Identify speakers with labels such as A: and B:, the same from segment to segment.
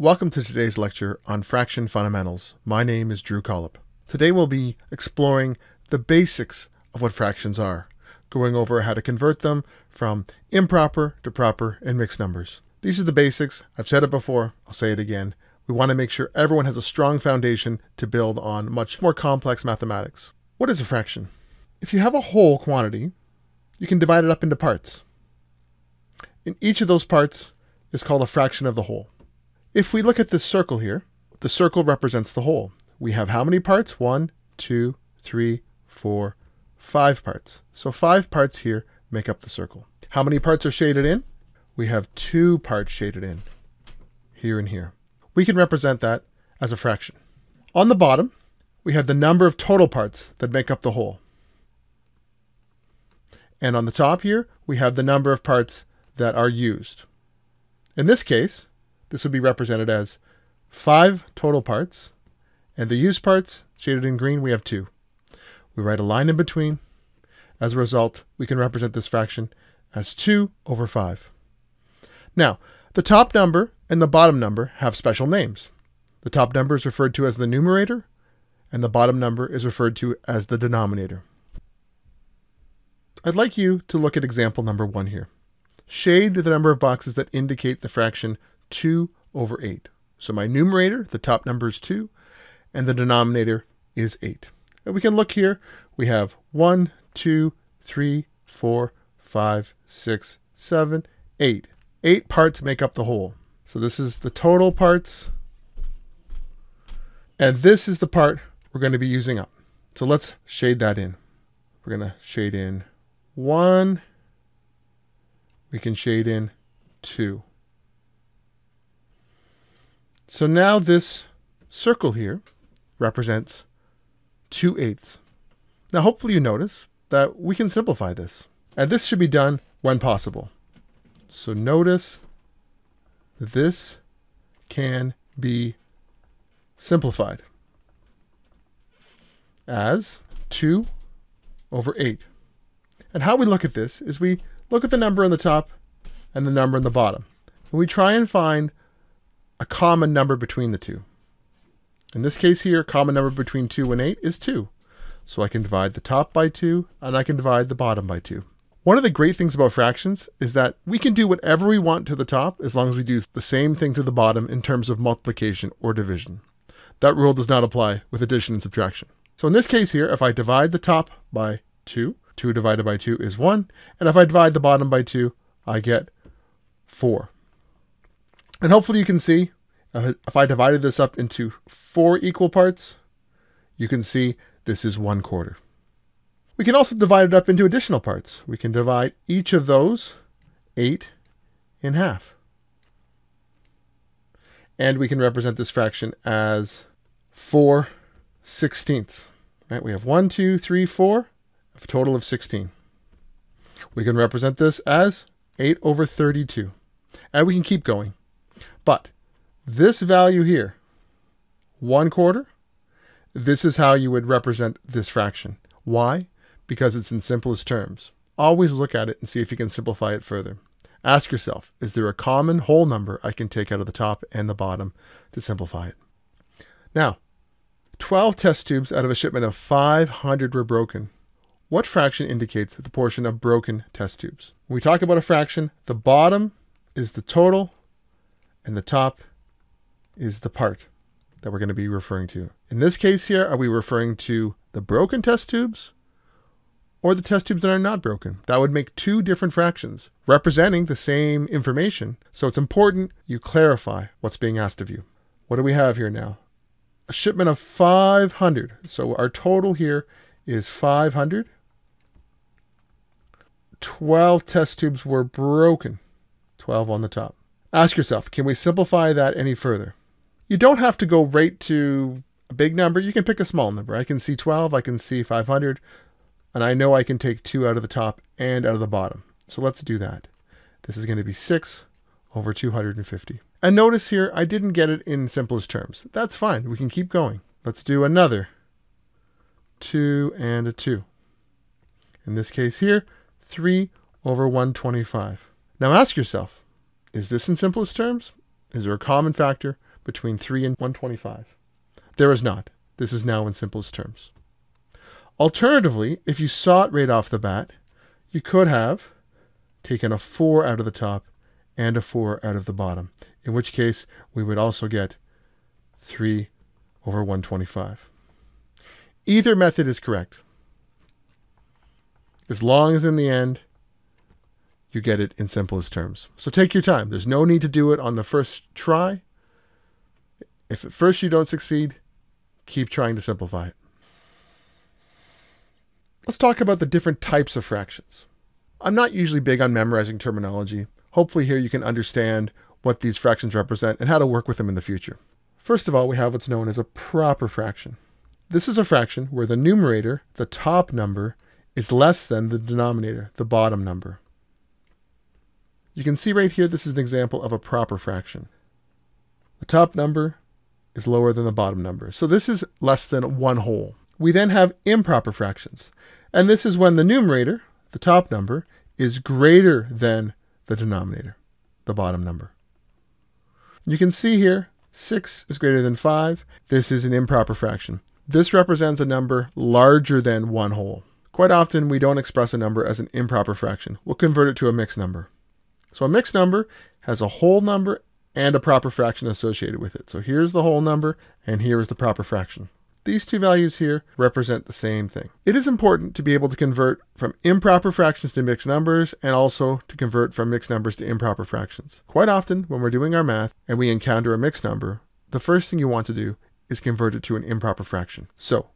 A: Welcome to today's lecture on fraction fundamentals. My name is Drew Collop. Today we'll be exploring the basics of what fractions are, going over how to convert them from improper to proper and mixed numbers. These are the basics. I've said it before, I'll say it again. We want to make sure everyone has a strong foundation to build on much more complex mathematics. What is a fraction? If you have a whole quantity, you can divide it up into parts. And each of those parts is called a fraction of the whole. If we look at this circle here, the circle represents the whole. We have how many parts? One, two, three, four, five parts. So five parts here make up the circle. How many parts are shaded in? We have two parts shaded in, here and here. We can represent that as a fraction. On the bottom, we have the number of total parts that make up the whole. And on the top here, we have the number of parts that are used. In this case, this would be represented as five total parts, and the used parts, shaded in green, we have two. We write a line in between. As a result, we can represent this fraction as 2 over 5. Now, the top number and the bottom number have special names. The top number is referred to as the numerator, and the bottom number is referred to as the denominator. I'd like you to look at example number 1 here. Shade the number of boxes that indicate the fraction 2 over 8. So my numerator, the top number is 2, and the denominator is 8. And we can look here. We have 1, 2, 3, 4, 5, 6, 7, 8. 8 parts make up the whole. So this is the total parts. And this is the part we're going to be using up. So let's shade that in. We're going to shade in 1. We can shade in 2. So now this circle here represents 2 eighths. Now hopefully you notice that we can simplify this. And this should be done when possible. So notice this can be simplified as 2 over 8. And how we look at this is we look at the number on the top and the number on the bottom. And we try and find a common number between the two. In this case here, common number between 2 and 8 is 2. So I can divide the top by 2, and I can divide the bottom by 2. One of the great things about fractions is that we can do whatever we want to the top as long as we do the same thing to the bottom in terms of multiplication or division. That rule does not apply with addition and subtraction. So in this case here, if I divide the top by 2, 2 divided by 2 is 1, and if I divide the bottom by 2, I get 4. And hopefully you can see, uh, if I divided this up into four equal parts, you can see this is one quarter. We can also divide it up into additional parts. We can divide each of those, 8, in half. And we can represent this fraction as 4 sixteenths. Right? We have 1, 2, 3, 4, a total of 16. We can represent this as 8 over 32. And we can keep going. But this value here, 1 quarter, this is how you would represent this fraction. Why? Because it's in simplest terms. Always look at it and see if you can simplify it further. Ask yourself, is there a common whole number I can take out of the top and the bottom to simplify it? Now, 12 test tubes out of a shipment of 500 were broken. What fraction indicates the portion of broken test tubes? When we talk about a fraction, the bottom is the total and the top is the part that we're going to be referring to. In this case here, are we referring to the broken test tubes or the test tubes that are not broken? That would make two different fractions representing the same information. So it's important you clarify what's being asked of you. What do we have here now? A shipment of 500. So our total here is 500. 12 test tubes were broken. 12 on the top. Ask yourself, can we simplify that any further? You don't have to go right to a big number. You can pick a small number. I can see 12, I can see 500, and I know I can take 2 out of the top and out of the bottom. So let's do that. This is going to be 6 over 250. And notice here, I didn't get it in simplest terms. That's fine. We can keep going. Let's do another 2 and a 2. In this case here, 3 over 125. Now ask yourself, is this in simplest terms? Is there a common factor between 3 and 125? There is not. This is now in simplest terms. Alternatively, if you saw it right off the bat, you could have taken a 4 out of the top and a 4 out of the bottom, in which case we would also get 3 over 125. Either method is correct. As long as in the end you get it in simplest terms. So take your time. There's no need to do it on the first try. If at first you don't succeed, keep trying to simplify it. Let's talk about the different types of fractions. I'm not usually big on memorizing terminology. Hopefully here you can understand what these fractions represent and how to work with them in the future. First of all, we have what's known as a proper fraction. This is a fraction where the numerator, the top number, is less than the denominator, the bottom number. You can see right here, this is an example of a proper fraction. The top number is lower than the bottom number. So this is less than one whole. We then have improper fractions. And this is when the numerator, the top number, is greater than the denominator, the bottom number. You can see here, 6 is greater than 5. This is an improper fraction. This represents a number larger than one whole. Quite often, we don't express a number as an improper fraction. We'll convert it to a mixed number. So a mixed number has a whole number and a proper fraction associated with it. So here's the whole number, and here is the proper fraction. These two values here represent the same thing. It is important to be able to convert from improper fractions to mixed numbers and also to convert from mixed numbers to improper fractions. Quite often when we're doing our math and we encounter a mixed number, the first thing you want to do is convert it to an improper fraction. So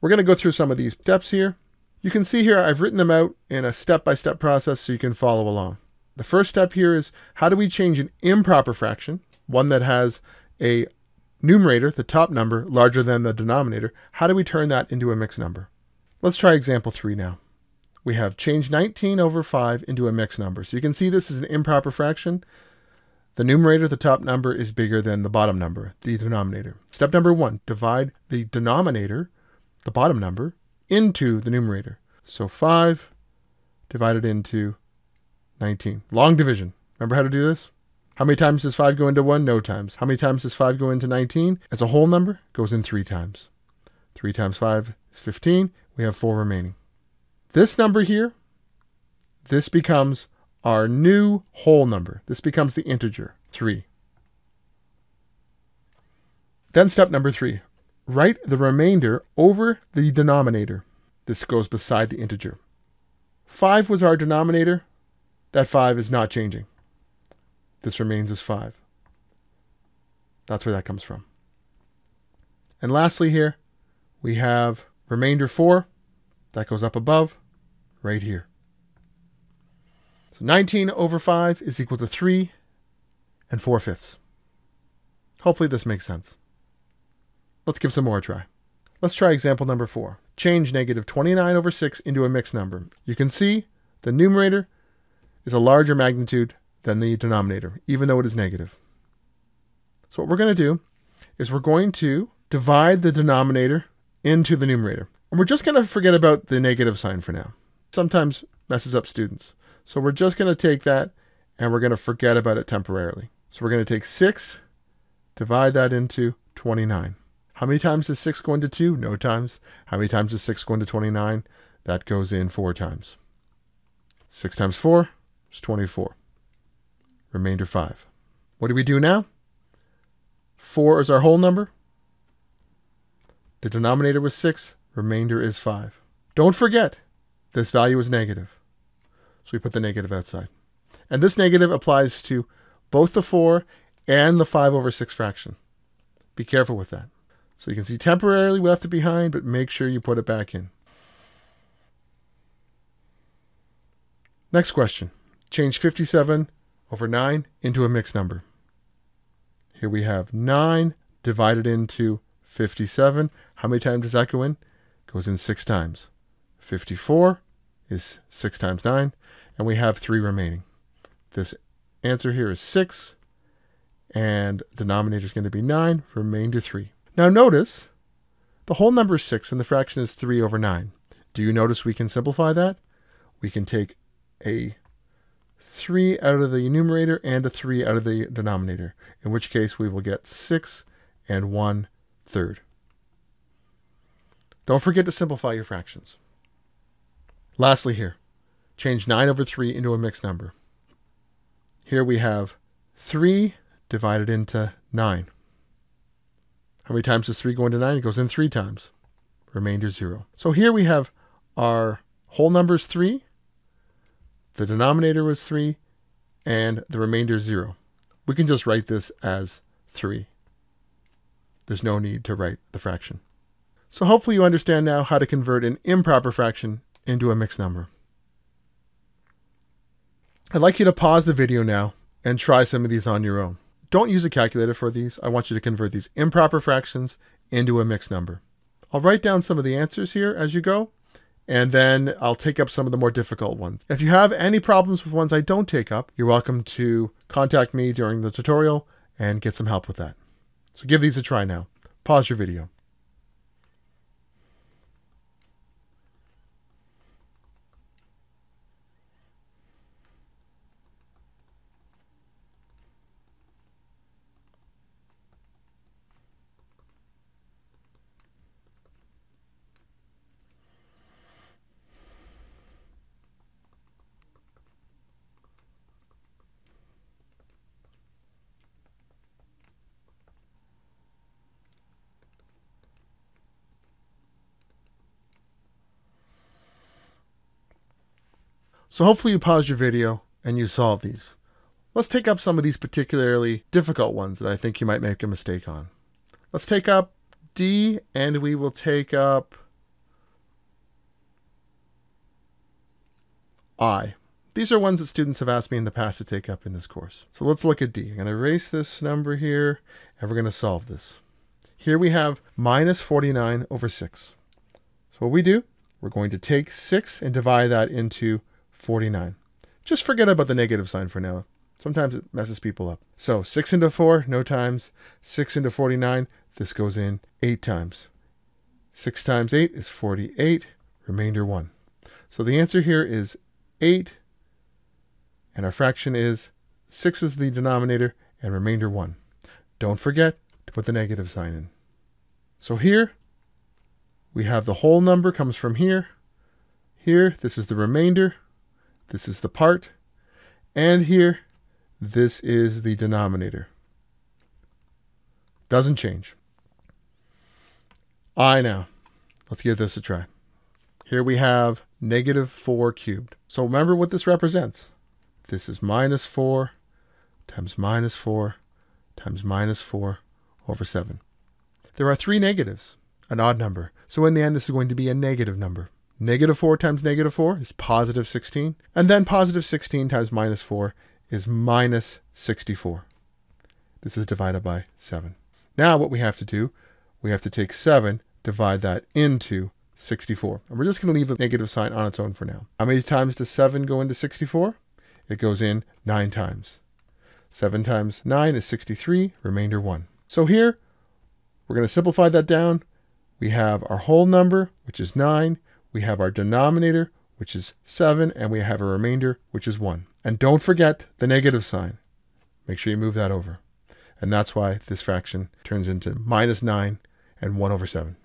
A: we're going to go through some of these steps here. You can see here I've written them out in a step-by-step -step process so you can follow along. The first step here is how do we change an improper fraction, one that has a numerator, the top number, larger than the denominator, how do we turn that into a mixed number? Let's try example 3 now. We have changed 19 over 5 into a mixed number. So you can see this is an improper fraction. The numerator, the top number, is bigger than the bottom number, the denominator. Step number 1, divide the denominator, the bottom number, into the numerator. So 5 divided into 19. Long division. Remember how to do this? How many times does 5 go into 1? No times. How many times does 5 go into 19? As a whole number, goes in 3 times. 3 times 5 is 15. We have 4 remaining. This number here, this becomes our new whole number. This becomes the integer, 3. Then step number 3. Write the remainder over the denominator. This goes beside the integer. 5 was our denominator. That 5 is not changing. This remains as 5. That's where that comes from. And lastly here, we have remainder 4. That goes up above, right here. So 19 over 5 is equal to 3 and 4 fifths. Hopefully this makes sense. Let's give some more a try. Let's try example number 4. Change negative 29 over 6 into a mixed number. You can see the numerator is a larger magnitude than the denominator, even though it is negative. So what we're going to do is we're going to divide the denominator into the numerator. And we're just going to forget about the negative sign for now. Sometimes messes up students. So we're just going to take that and we're going to forget about it temporarily. So we're going to take 6, divide that into 29. How many times does 6 go into 2? No times. How many times does 6 go into 29? That goes in 4 times. 6 times 4 is 24. Remainder 5. What do we do now? 4 is our whole number. The denominator was 6. Remainder is 5. Don't forget, this value is negative. So we put the negative outside. And this negative applies to both the 4 and the 5 over 6 fraction. Be careful with that. So you can see temporarily we left it behind, but make sure you put it back in. Next question. Change 57 over 9 into a mixed number. Here we have 9 divided into 57. How many times does that go in? It Goes in 6 times. 54 is 6 times 9, and we have 3 remaining. This answer here is 6, and the denominator is going to be 9, remainder 3. Now notice, the whole number is 6 and the fraction is 3 over 9. Do you notice we can simplify that? We can take a 3 out of the numerator and a 3 out of the denominator, in which case we will get 6 and 1 third. Don't forget to simplify your fractions. Lastly here, change 9 over 3 into a mixed number. Here we have 3 divided into 9. How many times does 3 go into 9? It goes in 3 times. Remainder 0. So here we have our whole numbers 3, the denominator was 3, and the remainder 0. We can just write this as 3. There's no need to write the fraction. So hopefully you understand now how to convert an improper fraction into a mixed number. I'd like you to pause the video now and try some of these on your own. Don't use a calculator for these. I want you to convert these improper fractions into a mixed number. I'll write down some of the answers here as you go, and then I'll take up some of the more difficult ones. If you have any problems with ones I don't take up, you're welcome to contact me during the tutorial and get some help with that. So give these a try now. Pause your video. So hopefully you paused your video and you solved these. Let's take up some of these particularly difficult ones that I think you might make a mistake on. Let's take up D and we will take up I. These are ones that students have asked me in the past to take up in this course. So let's look at D. I'm going to erase this number here and we're going to solve this. Here we have minus 49 over 6. So what we do, we're going to take 6 and divide that into 49. Just forget about the negative sign for now. Sometimes it messes people up. So 6 into 4, no times. 6 into 49, this goes in 8 times. 6 times 8 is 48, remainder 1. So the answer here is 8, and our fraction is 6 is the denominator, and remainder 1. Don't forget to put the negative sign in. So here, we have the whole number comes from here. Here, this is the remainder. This is the part. And here, this is the denominator. Doesn't change. I now. Let's give this a try. Here we have negative 4 cubed. So remember what this represents. This is minus 4 times minus 4 times minus 4 over 7. There are three negatives, an odd number. So in the end, this is going to be a negative number. Negative 4 times negative 4 is positive 16. And then positive 16 times minus 4 is minus 64. This is divided by 7. Now what we have to do, we have to take 7, divide that into 64. And we're just going to leave the negative sign on its own for now. How many times does 7 go into 64? It goes in 9 times. 7 times 9 is 63, remainder 1. So here, we're going to simplify that down. We have our whole number, which is 9, we have our denominator, which is 7, and we have a remainder, which is 1. And don't forget the negative sign. Make sure you move that over. And that's why this fraction turns into minus 9 and 1 over 7.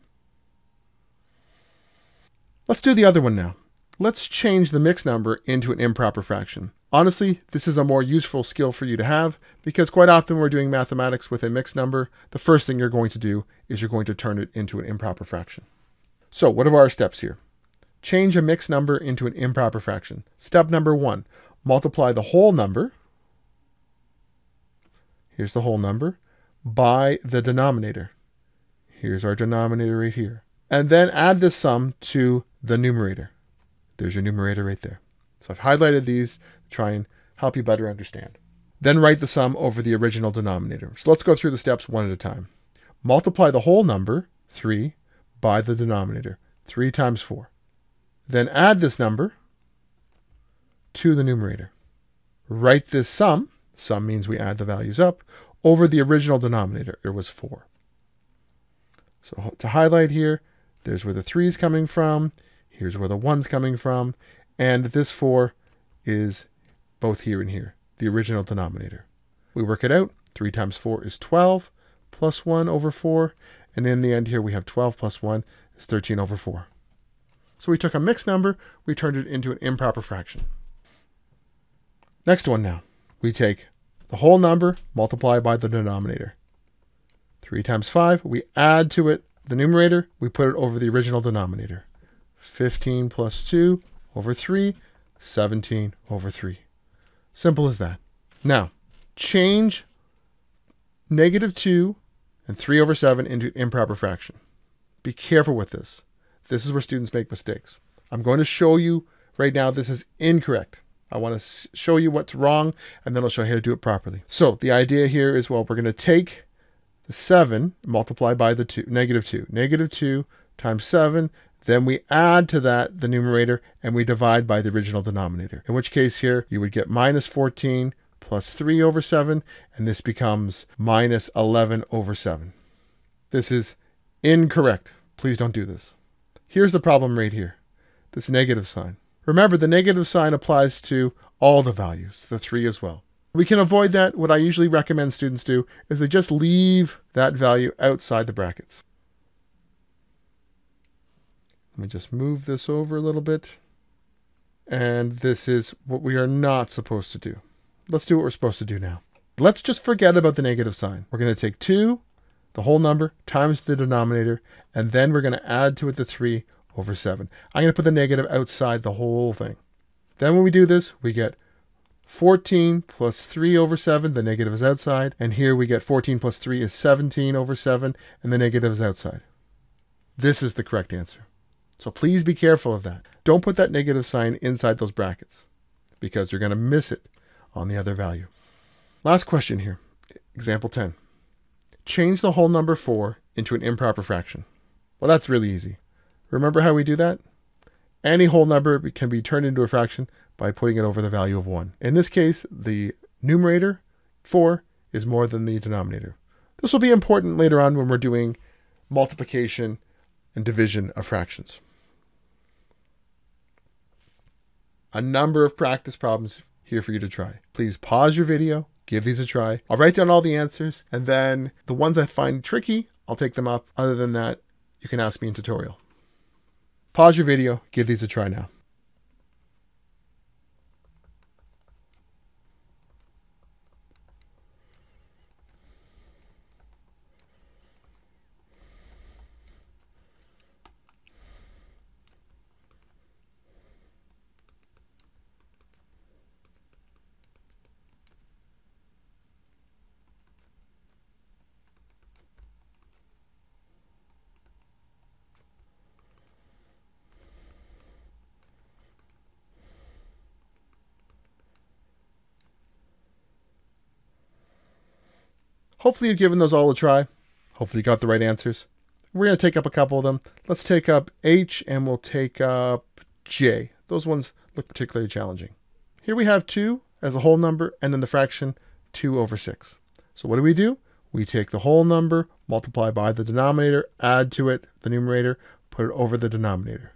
A: Let's do the other one now. Let's change the mixed number into an improper fraction. Honestly, this is a more useful skill for you to have because quite often we're doing mathematics with a mixed number. The first thing you're going to do is you're going to turn it into an improper fraction. So what are our steps here? Change a mixed number into an improper fraction. Step number one, multiply the whole number. Here's the whole number by the denominator. Here's our denominator right here. And then add the sum to the numerator. There's your numerator right there. So I've highlighted these to try and help you better understand. Then write the sum over the original denominator. So let's go through the steps one at a time. Multiply the whole number, 3, by the denominator, 3 times 4. Then add this number to the numerator. Write this sum, sum means we add the values up, over the original denominator. It was 4. So to highlight here, there's where the 3 is coming from. Here's where the 1's coming from. And this 4 is both here and here, the original denominator. We work it out. 3 times 4 is 12 plus 1 over 4. And in the end here, we have 12 plus 1 is 13 over 4. So we took a mixed number, we turned it into an improper fraction. Next one now. We take the whole number, multiply by the denominator. 3 times 5, we add to it the numerator, we put it over the original denominator. 15 plus 2 over 3, 17 over 3. Simple as that. Now, change negative 2 and 3 over 7 into improper fraction. Be careful with this. This is where students make mistakes. I'm going to show you right now this is incorrect. I want to show you what's wrong, and then I'll show you how to do it properly. So the idea here is, well, we're going to take the 7, multiply by the 2, negative 2. Negative 2 times 7, then we add to that the numerator, and we divide by the original denominator. In which case here, you would get minus 14 plus 3 over 7, and this becomes minus 11 over 7. This is incorrect. Please don't do this. Here's the problem right here, this negative sign. Remember, the negative sign applies to all the values, the 3 as well. We can avoid that. What I usually recommend students do is they just leave that value outside the brackets. Let me just move this over a little bit. And this is what we are not supposed to do. Let's do what we're supposed to do now. Let's just forget about the negative sign. We're going to take 2 the whole number times the denominator, and then we're going to add to it the 3 over 7. I'm going to put the negative outside the whole thing. Then when we do this, we get 14 plus 3 over 7, the negative is outside, and here we get 14 plus 3 is 17 over 7, and the negative is outside. This is the correct answer. So please be careful of that. Don't put that negative sign inside those brackets because you're going to miss it on the other value. Last question here. Example 10. Change the whole number 4 into an improper fraction. Well, that's really easy. Remember how we do that? Any whole number can be turned into a fraction by putting it over the value of 1. In this case, the numerator, 4, is more than the denominator. This will be important later on when we're doing multiplication and division of fractions. A number of practice problems here for you to try. Please pause your video, give these a try. I'll write down all the answers, and then the ones I find tricky, I'll take them up. Other than that, you can ask me in tutorial. Pause your video, give these a try now. Hopefully you've given those all a try. Hopefully you got the right answers. We're going to take up a couple of them. Let's take up H and we'll take up J. Those ones look particularly challenging. Here we have 2 as a whole number and then the fraction 2 over 6. So what do we do? We take the whole number, multiply by the denominator, add to it the numerator, put it over the denominator.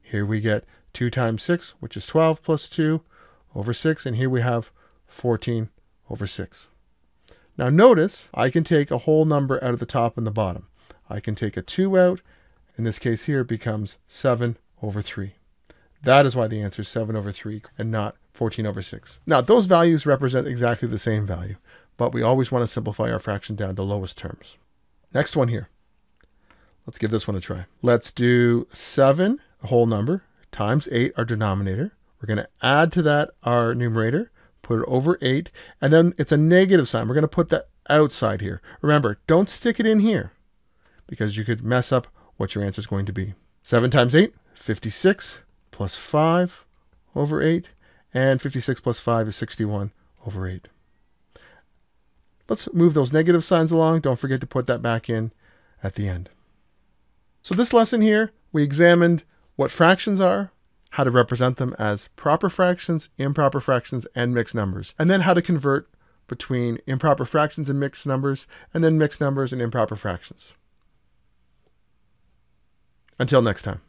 A: Here we get 2 times 6, which is 12 plus 2 over 6. And here we have 14 over 6. Now notice I can take a whole number out of the top and the bottom. I can take a 2 out. In this case here, it becomes 7 over 3. That is why the answer is 7 over 3 and not 14 over 6. Now, those values represent exactly the same value, but we always want to simplify our fraction down to lowest terms. Next one here. Let's give this one a try. Let's do 7, a whole number, times 8, our denominator. We're going to add to that our numerator put it over 8, and then it's a negative sign. We're going to put that outside here. Remember, don't stick it in here because you could mess up what your answer is going to be. 7 times 8, 56 plus 5 over 8, and 56 plus 5 is 61 over 8. Let's move those negative signs along. Don't forget to put that back in at the end. So this lesson here, we examined what fractions are, how to represent them as proper fractions, improper fractions, and mixed numbers, and then how to convert between improper fractions and mixed numbers, and then mixed numbers and improper fractions. Until next time.